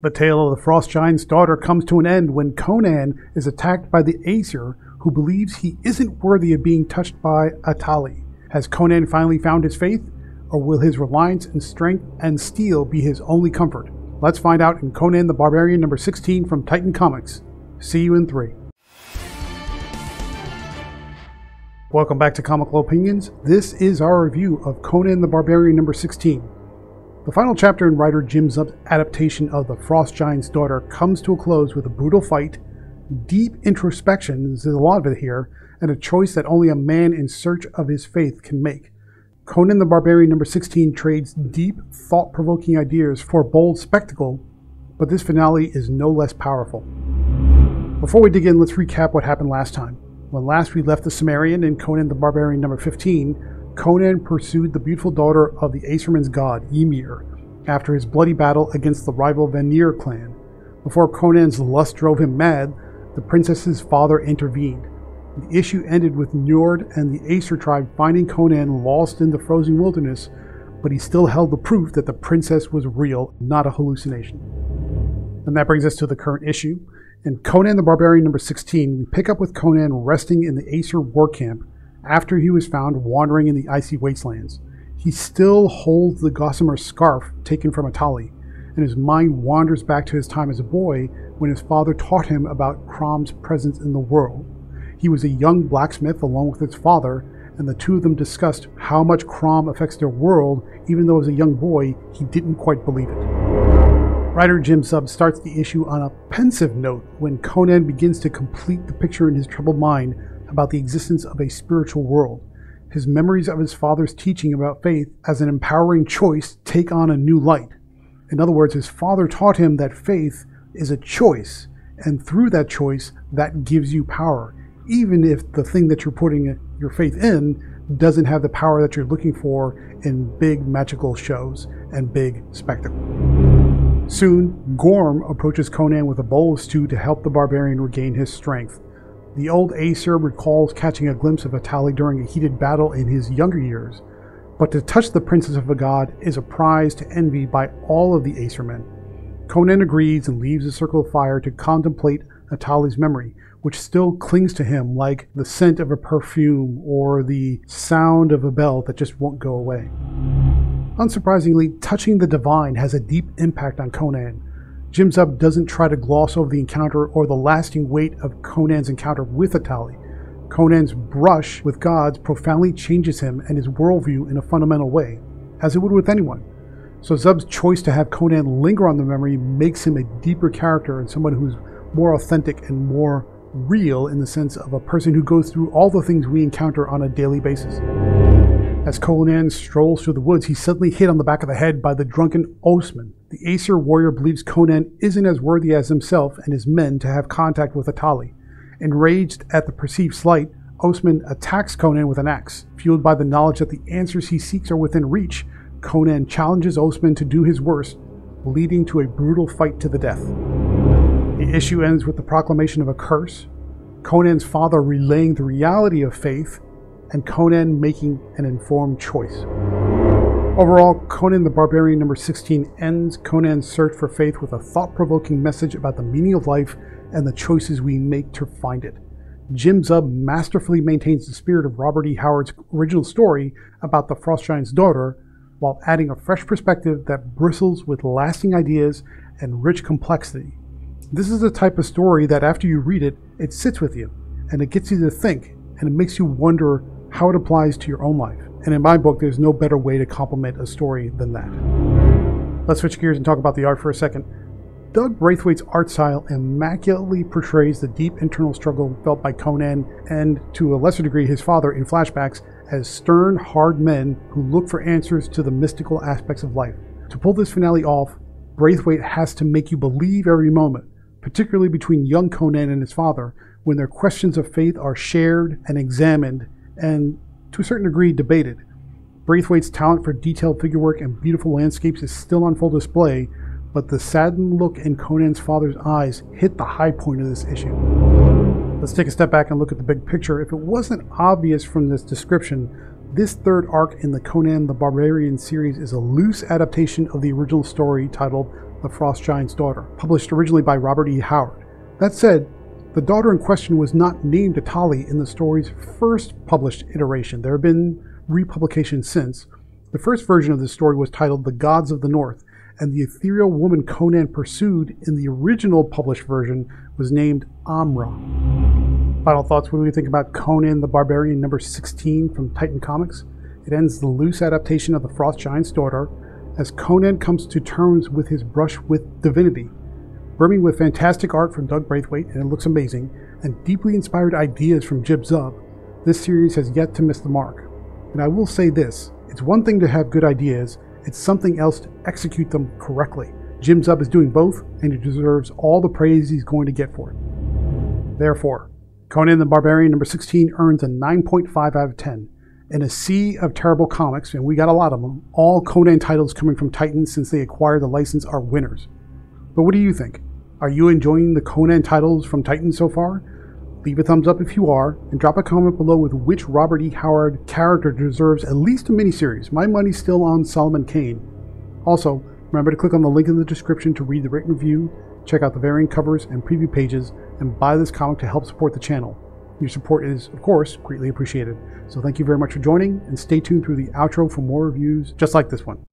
The tale of the Frost Giant's daughter comes to an end when Conan is attacked by the Aesir, who believes he isn't worthy of being touched by Atali. Has Conan finally found his faith, or will his reliance in strength and steel be his only comfort? Let's find out in Conan the Barbarian number 16 from Titan Comics. See you in three. Welcome back to Comical Opinions. This is our review of Conan the Barbarian number 16. The final chapter in writer Jim adaptation of The Frost Giant's Daughter comes to a close with a brutal fight, deep introspection, there's a lot of it here, and a choice that only a man in search of his faith can make. Conan the Barbarian number 16 trades deep, thought provoking ideas for bold spectacle, but this finale is no less powerful. Before we dig in, let's recap what happened last time. When last we left the Cimmerian in Conan the Barbarian number 15, Conan pursued the beautiful daughter of the Aesirman's god, Ymir, after his bloody battle against the rival Vanir clan. Before Conan's lust drove him mad, the princess's father intervened. The issue ended with Njord and the Aesir tribe finding Conan lost in the frozen wilderness, but he still held the proof that the princess was real, not a hallucination. And that brings us to the current issue. In Conan the Barbarian number 16, we pick up with Conan resting in the Aesir war camp after he was found wandering in the icy wastelands. He still holds the gossamer scarf taken from Atali, and his mind wanders back to his time as a boy when his father taught him about Crom's presence in the world. He was a young blacksmith along with his father, and the two of them discussed how much Crom affects their world, even though as a young boy he didn't quite believe it. Writer Jim Zub starts the issue on a pensive note when Conan begins to complete the picture in his troubled mind about the existence of a spiritual world. His memories of his father's teaching about faith as an empowering choice take on a new light. In other words, his father taught him that faith is a choice, and through that choice, that gives you power, even if the thing that you're putting your faith in doesn't have the power that you're looking for in big magical shows and big spectacle. Soon, Gorm approaches Conan with a bowl of stew to help the barbarian regain his strength. The old Aesir recalls catching a glimpse of Atali during a heated battle in his younger years, but to touch the princess of a god is a prize to envy by all of the Aesir men. Conan agrees and leaves the circle of fire to contemplate Atali's memory, which still clings to him like the scent of a perfume or the sound of a bell that just won't go away. Unsurprisingly, touching the divine has a deep impact on Conan, Jim Zub doesn't try to gloss over the encounter or the lasting weight of Conan's encounter with Atali. Conan's brush with gods profoundly changes him and his worldview in a fundamental way, as it would with anyone. So Zub's choice to have Conan linger on the memory makes him a deeper character and someone who's more authentic and more real in the sense of a person who goes through all the things we encounter on a daily basis. As Conan strolls through the woods, he's suddenly hit on the back of the head by the drunken Osman. The Aesir warrior believes Conan isn't as worthy as himself and his men to have contact with Atali. Enraged at the perceived slight, Osman attacks Conan with an axe. Fueled by the knowledge that the answers he seeks are within reach, Conan challenges Osman to do his worst, leading to a brutal fight to the death. The issue ends with the proclamation of a curse, Conan's father relaying the reality of faith, and Conan making an informed choice. Overall, Conan the Barbarian number 16 ends Conan's search for faith with a thought provoking message about the meaning of life and the choices we make to find it. Jim Zub masterfully maintains the spirit of Robert E. Howard's original story about the Frost Giant's daughter while adding a fresh perspective that bristles with lasting ideas and rich complexity. This is the type of story that after you read it, it sits with you and it gets you to think and it makes you wonder how it applies to your own life. And in my book, there's no better way to complement a story than that. Let's switch gears and talk about the art for a second. Doug Braithwaite's art style immaculately portrays the deep internal struggle felt by Conan and, to a lesser degree, his father in flashbacks as stern, hard men who look for answers to the mystical aspects of life. To pull this finale off, Braithwaite has to make you believe every moment, particularly between young Conan and his father, when their questions of faith are shared and examined and to a certain degree debated. Braithwaite's talent for detailed figurework and beautiful landscapes is still on full display, but the saddened look in Conan's father's eyes hit the high point of this issue. Let's take a step back and look at the big picture. If it wasn't obvious from this description, this third arc in the Conan the Barbarian series is a loose adaptation of the original story titled The Frost Giant's Daughter, published originally by Robert E. Howard. That said, the daughter in question was not named Atali in the story's first published iteration. There have been republications since. The first version of the story was titled The Gods of the North, and the ethereal woman Conan pursued in the original published version was named Amra. Final thoughts what do we think about Conan the Barbarian number 16 from Titan Comics? It ends the loose adaptation of The Frost Giant's Daughter as Conan comes to terms with his brush with divinity. Brimming with fantastic art from Doug Braithwaite, and it looks amazing, and deeply inspired ideas from Jim Zub, this series has yet to miss the mark. And I will say this it's one thing to have good ideas, it's something else to execute them correctly. Jim Zub is doing both, and he deserves all the praise he's going to get for it. Therefore, Conan the Barbarian number 16 earns a 9.5 out of 10. In a sea of terrible comics, and we got a lot of them, all Conan titles coming from Titan since they acquired the license are winners. But what do you think? Are you enjoying the Conan titles from Titan so far? Leave a thumbs up if you are, and drop a comment below with which Robert E. Howard character deserves at least a miniseries. My money's still on Solomon Kane. Also, remember to click on the link in the description to read the written review, check out the variant covers and preview pages, and buy this comic to help support the channel. Your support is, of course, greatly appreciated. So thank you very much for joining, and stay tuned through the outro for more reviews just like this one.